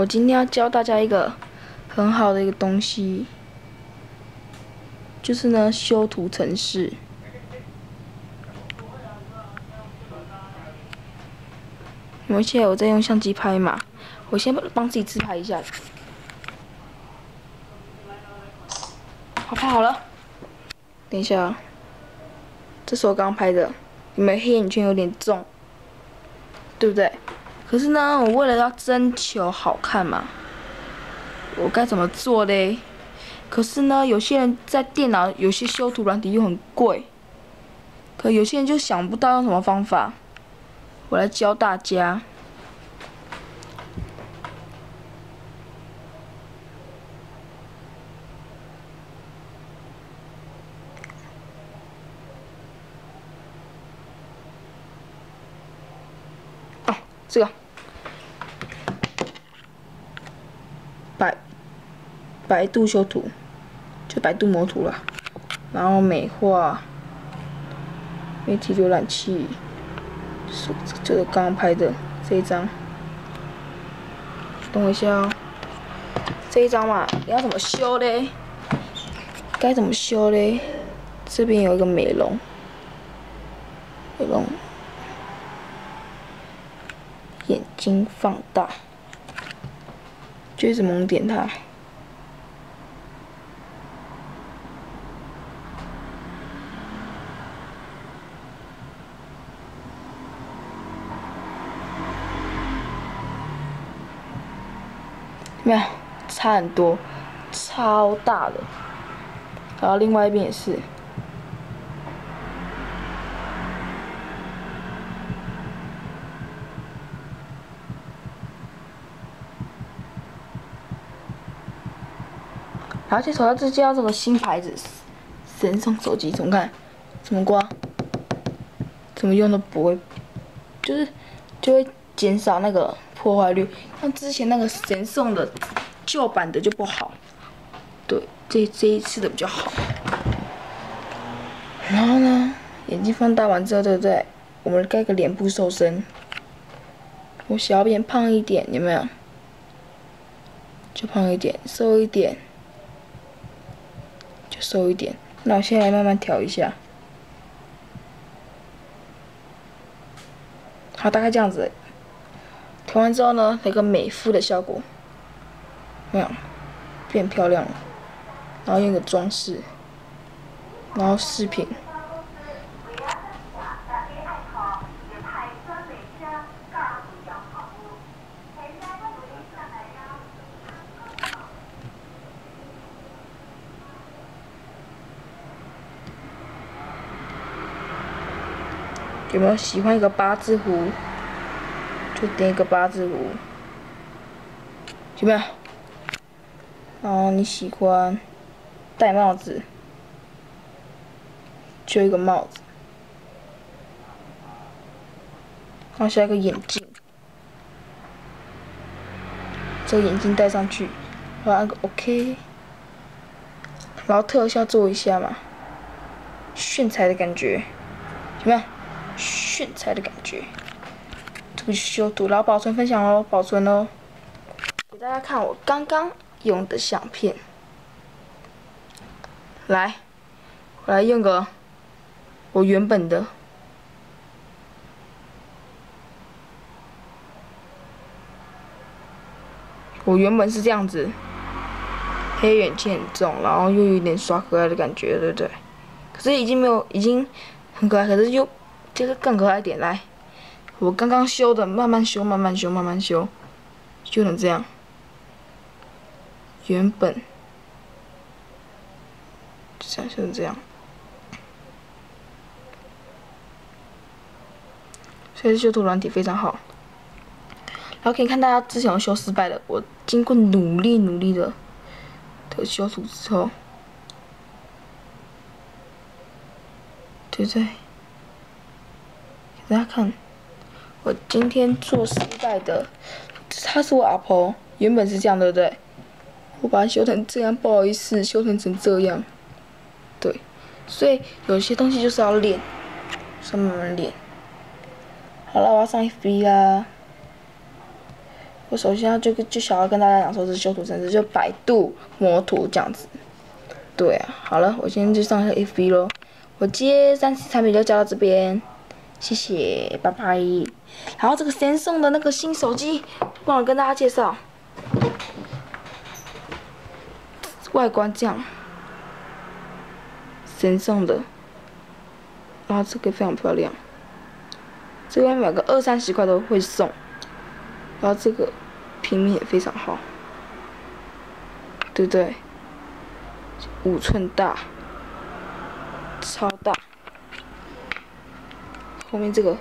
我今天要教大家一个很好的一个东西，就是呢修图程式。我们现在我在用相机拍嘛？我先帮自己自拍一下。好，拍好了。等一下，这是我刚拍的，你们黑眼圈有点重，对不对？可是呢，我为了要征求好看嘛，我该怎么做嘞？可是呢，有些人在电脑有些修图软体又很贵，可有些人就想不到用什么方法，我来教大家。这个百百度修图，就百度魔图了，然后美化媒体浏览器，是这个刚拍的这一张，等我一下哦，这一张嘛，你要怎么修嘞？该怎么修嘞？这边有一个美容，美容。眼睛放大，就一直猛点它。没有，差很多，超大的。然后另外一边也是。而且手上这叫这个新牌子，神送手机，怎么看？怎么刮？怎么用都不会，就是就会减少那个破坏率。像之前那个神送的旧版的就不好，对，这这一次的比较好。然后呢，眼睛放大完之后，对不对？我们盖个脸部瘦身，我小脸胖一点，有没有？就胖一点，瘦一点。就瘦一点，那我现在慢慢调一下。好，大概这样子。调完之后呢，一个美肤的效果，没有，变漂亮了。然后用个装饰，然后饰品。有没有喜欢一个八字胡？就点一个八字胡，有没有？然后你喜欢戴帽子，就一个帽子。然后下一个眼镜，这个眼镜戴上去，然后按个 OK，然后特效做一下嘛，炫彩的感觉，怎么样？炫彩的感觉，这个修图，然后保存分享哦，保存哦，给大家看我刚刚用的相片。来，我来用个我原本的，我原本是这样子，黑眼圈很重，然后又有点耍可爱的感觉，对不对？可是已经没有，已经很可爱，可是又。这个更可爱一点，来，我刚刚修的，慢慢修，慢慢修，慢慢修，修成这样。原本，这样修成这样。所以修图软体非常好。然后可以看大家之前修失败的，我经过努力努力的的修图之后，对不对？给大家看，我今天做失败的，他是我阿婆，原本是这样，对不对？我把它修成这样，不好意思，修成成这样。对，所以有些东西就是要练，慢慢练。好了，我要上 FB 啦。我首先要就就想要跟大家讲说，是修图程式，就百度魔图这样子。对啊，好了，我今天就上一下 FB 咯。我接三期产品就交到这边，谢谢，拜拜。然后这个 Samsung 的那个新手机，忘了跟大家介绍，外观这样先送的，然后这个非常漂亮，这边买个二三十块都会送，然后这个平面也非常好，对不对？五寸大。超大，后面这个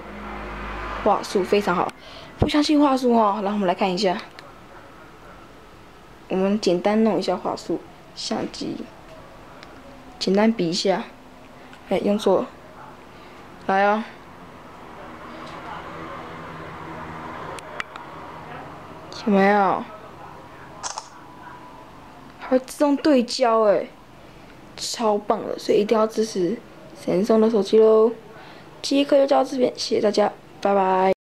画素非常好，不相信画素哦，来我们来看一下，我们简单弄一下画素，相机，简单比一下，哎用错，来啊，有没有？还会自动对焦哎。超棒的，所以一定要支持神送的手机喽！这一课就到这边，谢谢大家，拜拜。